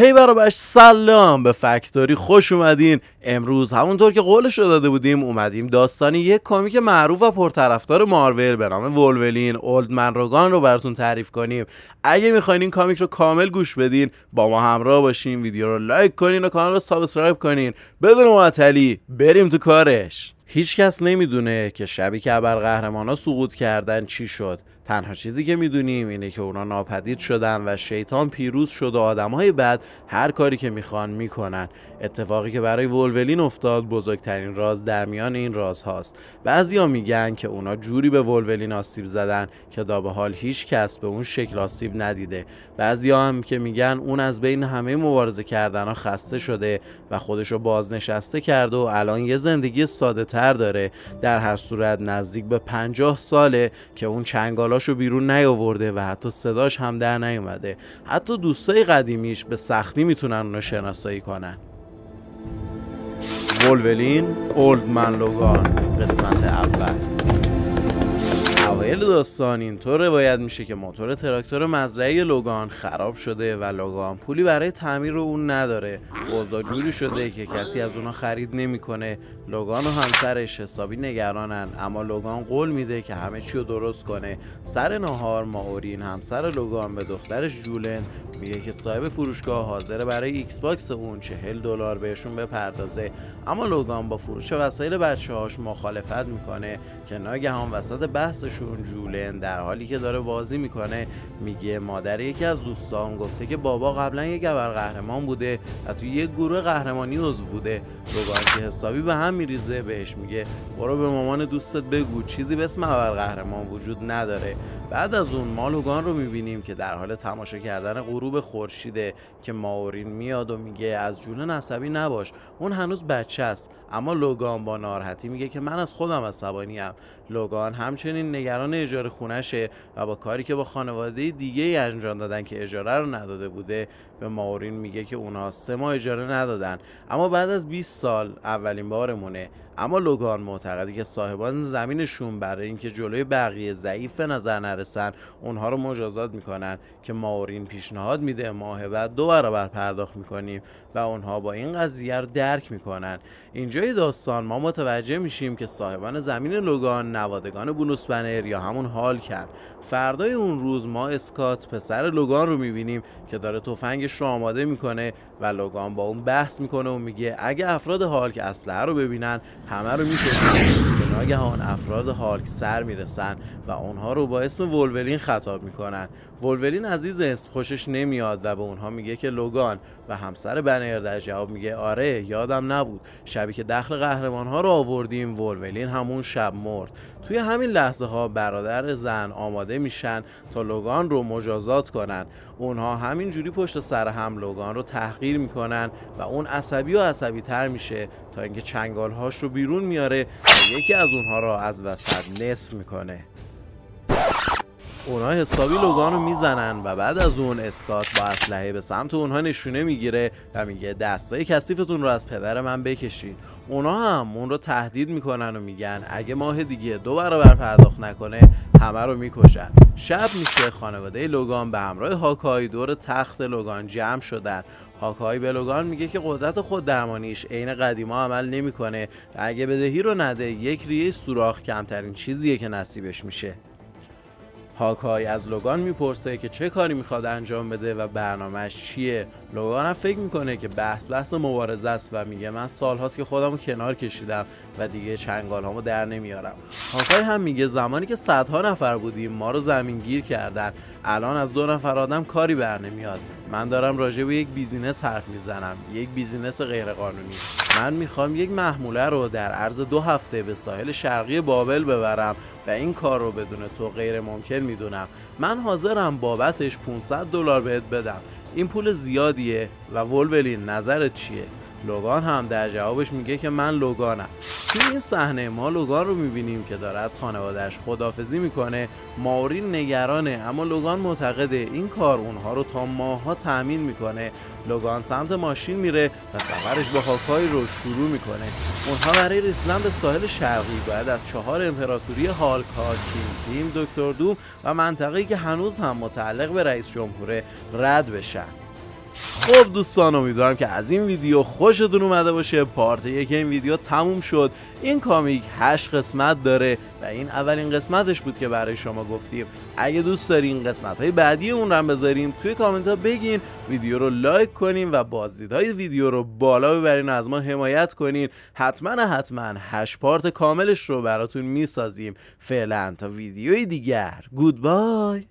هی برابرش سلام به فکتوری خوش اومدین. امروز همونطور که قولش رو داده بودیم اومدیم داستانی یک comic معروف و پرطرفدار مارول به نام ولورین Old Man Logan رو براتون تعریف کنیم. اگه می‌خواین این comic رو کامل گوش بدین با ما همراه باشین ویدیو رو لایک کنین و کانال رو subscribe کنین. بدون معطلی بریم تو کارش. هیچکس نمی‌دونه که شبی که ابرقهرمانا سقوط کردن چی شد. تنها چیزی که می‌دونیم اینه که اونا ناپدید شدن و شیطان پیروز شد و آدمهای بد هر کاری که می‌خوان می‌کنن. اتفاقی که برای ولولین افتاد بزرگترین راز در میان این راز هاست بعضیا میگن که اونا جوری به ولولین آسیب زدن که تا به حال هیچ کس به اون شکل آسیب ندیده. بعضیا هم که میگن اون از بین همه مبارزه کردن ها خسته شده و خودشو بازنشسته کرده و الان یه زندگی ساده تر داره. در هر صورت نزدیک به 50 ساله که اون چنگالا رو بیرون نیاورده و حتی صداش هم در نیومده. حتی دوستای قدیمیش به سختی می‌تونن اونو شناسایی کنن. ولولین اولد من لوگان قسمت اول. اوایل داستان اینطور روایت میشه که موتور تراکتور مزرعه لوگان خراب شده و لوگان پولی برای تعمیر اون نداره. اوضاع جوری شده که کسی از اونا خرید نمی‌کنه. لوگان و همسرش حسابی نگرانن. اما لوگان قول میده که همه چی رو درست کنه. سر نهار ماورین همسر لوگان به دخترش جولن میگه که صاحب فروشگاه حاضره برای ایکس باکس اون چهل دلار بهشون بپردازه. اما لوگان با فروش وسایل بچه هاش مخالفت می‌کنه که ناگهان وسط بحثشون جولن در حالی که داره بازی می‌کنه. میگه مادر یکی از دوستان گفته که بابا قبلا یک قهرمان بوده و توی یک گروه قهرمانی عضو بوده. لوگان که حسابی به هم میریزه بهش میگه برو به مامان دوستت بگو چیزی به اسم قهرمان وجود نداره. بعد از اون ما لوگان رو می‌بینیم که در حال تماشا کردن غروب خورشیده که ماورین میاد و میگه از جون عصبی نباش. اون هنوز بچه است. اما لوگان با ناراحتی میگه که من از خودم عصبانی ام. لوگان همچنین نگران اجاره خونشه و با کاری که با خانواده دیگه ای انجام دادن که اجاره رو نداده بوده به ماورین میگه که اونها سه ماه اجاره ندادن. اما بعد از 20 سال اولین بارمونه. اما لوگان معتقدی که صاحبان زمینشون برای اینکه جلوی بقیه ضعیف نظر نرسن اونها رو مجازات می‌کنن که ماورین پیشنهاد میده ماه بعد دو برابر پرداخت می‌کنیم و اونها با این قضیه رو درک می‌کنن. اینجای داستان ما متوجه میشیم که صاحبان زمین لوگان نوادگان بونوس بنر یا همون حال کرد. فردای اون روز ما اسکات پسر لوگان رو می‌بینیم که داره تفنگش رو آماده می‌کنه و لوگان با اون بحث می‌کنه و میگه اگه افراد حال که اسلحه رو ببینن همه رو می‌کشن. ناگهان افراد هالک سر می‌رسن و اونها رو با اسم ولولین خطاب می‌کنن. ولولین عزیز اسم خوشش نمیاد و به اونها میگه که لوگان و همسر بنر در جواب میگه آره یادم نبود. شبی که دخل قهرمان ها رو آوردیم ولولین همون شب مرد. توی همین لحظه ها برادر زن آماده میشن تا لوگان رو مجازات کنن. اونها همینجوری پشت سر هم لوگان رو تحقیر می‌کنن و اون عصبی و عصبی تر میشه تا اینکه چنگال هاش رو بیرون میاره و یکی از اونها رو از وسط نصف می‌کنه. اونا حسابی لوگان رو می‌زنن و بعد از اون اسکات با اسلحه به سمت اونها نشونه می‌گیره و میگه دستای کثیفتون رو از پدر من بکشین. اونا هم اون رو تهدید می‌کنن و میگن اگه ماه دیگه دو برابر پرداخت نکنه همه رو می‌کشن. شب میشه خانواده لوگان به همراه هاکای دور تخت لوگان جمع شدن. هاکای به لوگان میگه که قدرت خود درمانیش عین قدیما عمل نمی‌کنه اگه بدهی رو نده یک ریه سوراخ کمترین چیزیه که نصیبش میشه. هاکای از لوگان می‌پرسه که چه کاری می‌خواد انجام بده و برنامهش چیه. لوگان هم فکر می‌کنه که بحث بحث مبارزه است و میگه من سالهاست که خودمو کنار کشیدم و دیگه چنگال هامو در نمیارم. هاکای هم میگه زمانی که صدها نفر بودیم ما رو زمین گیر کردن. الان از دو نفر آدم کاری بر نمیاد. من دارم راجع به یک business حرف می‌زنم یک business غیرقانونی. من می‌خوام یک محموله رو در عرض دو هفته به ساحل شرقی بابل ببرم و این کار رو بدون تو غیر ممکن می‌دونم. من حاضرم بابتش 500 دلار بهت بدم. این پول زیادیه و ولولین نظرت چیه؟ لوگان هم در جوابش میگه که من لوگانم. توی این صحنه ما لوگان رو می‌بینیم که داره از خانوادهش خدافزی می‌کنه ماورین نگرانه اما لوگان معتقده این کار اونها رو تا ماها تأمین می‌کنه. لوگان سمت ماشین میره و سفرش با هاکای رو شروع می‌کنه. اونها برای رسیدن به ساحل شرقی باید از چهار امپراتوری هالک ها دکتر دوم و منطقه‌ای که هنوز هم متعلق به رئیس جمهوره رد بشن. خب دوستان امیدوارم که از این ویدیو خوشتون اومده باشه. پارت یک این ویدیو تموم شد. این کامیک 8 قسمت داره و این اولین قسمتش بود که برای شما گفتیم. اگه دوست دارین قسمت های بعدی اون رو بذاریم توی کامنت ها بگین ویدیو رو لایک کنین و بازدیدهای ویدیو رو بالا ببرین از ما حمایت کنین. حتما حتما 8 پارت کاملش رو براتون می‌سازیم. فعلا تا ویدیوی دیگر. گودبای